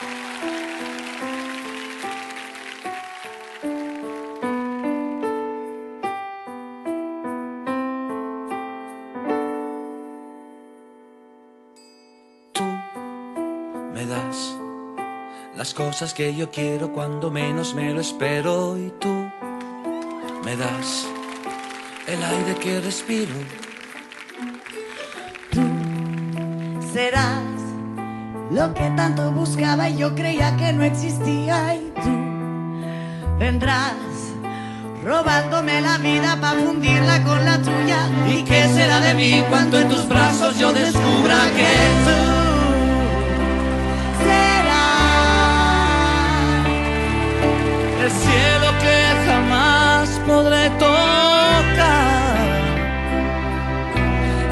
Tú me das las cosas que yo quiero cuando menos me lo espero y tú me das el aire que respiro. serás lo que tanto buscaba y yo creía que no existía. Y tú vendrás robándome la vida para fundirla con la tuya. ¿Y qué será de mí cuando en tus brazos yo descubra que tú serás el cielo que jamás podré tocar?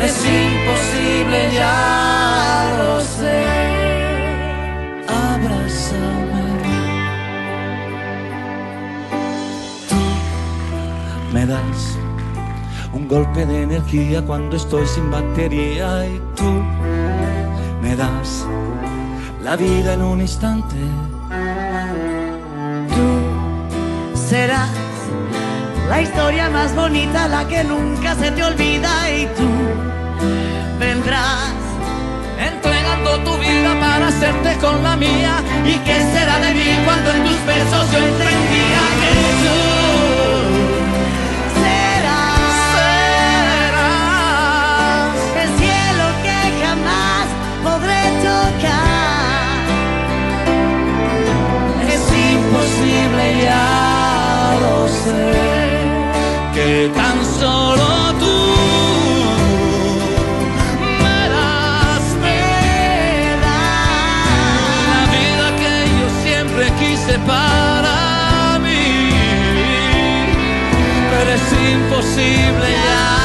Es imposible, ya me das un golpe de energía cuando estoy sin batería y tú me das la vida en un instante. tú serás la historia más bonita la que nunca se te olvida y tú vendrás entregando tu vida para hacerte con la mía. ¿Y qué será de mí cuando en tus besos yo podré tocar Es imposible, ya lo sé, que tan solo tú me das, la vida que yo siempre quise para mí. Pero es imposible.